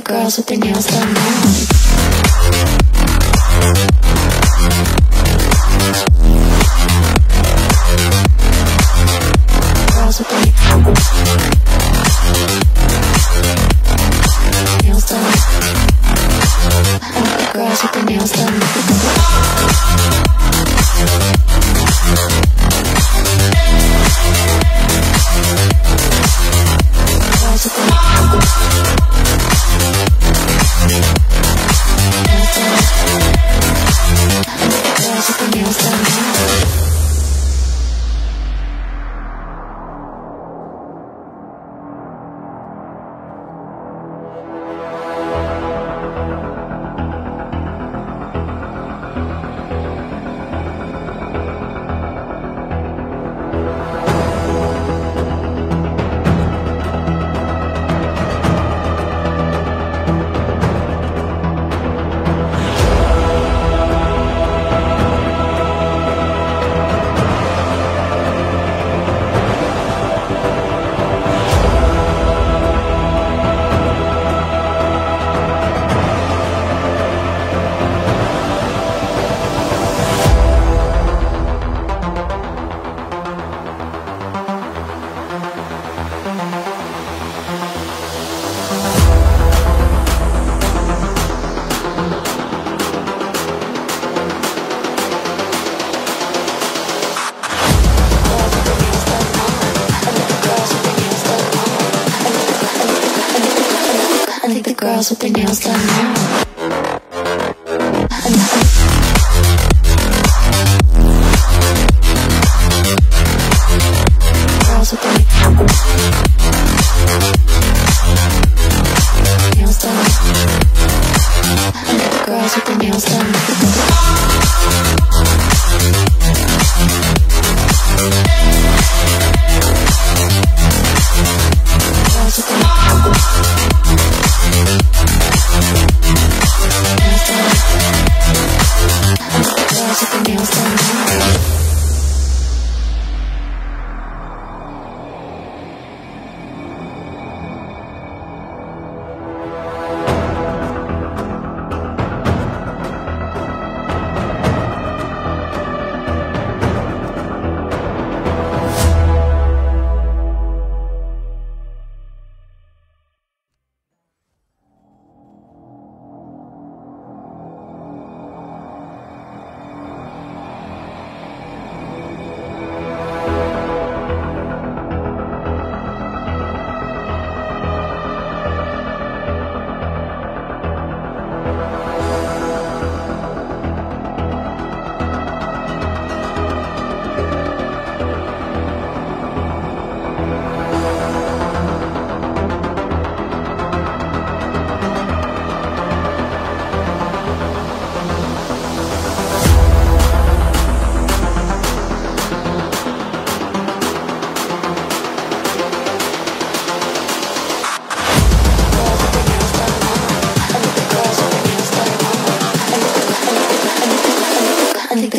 girls with their nails done. Girls with their the girls with girls with their nails done now. Girls with their nails done. The girls with their nails done.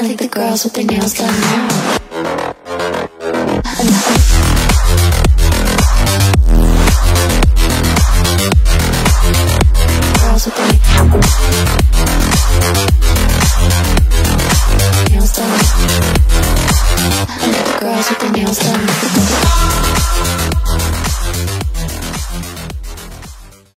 I like the girls with their nails done now.